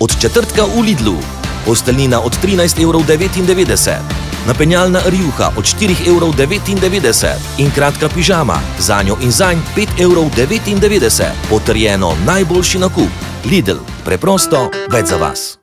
Od četrtka v Lidlu. Posteljnina od 13,99 evrov. Napenjalna rjuha od 4,99 evrov in kratka pižama, za njo in zanj 5,99 evrov. Potrjeno najboljši nakup. Lidl, preprosto več za vas.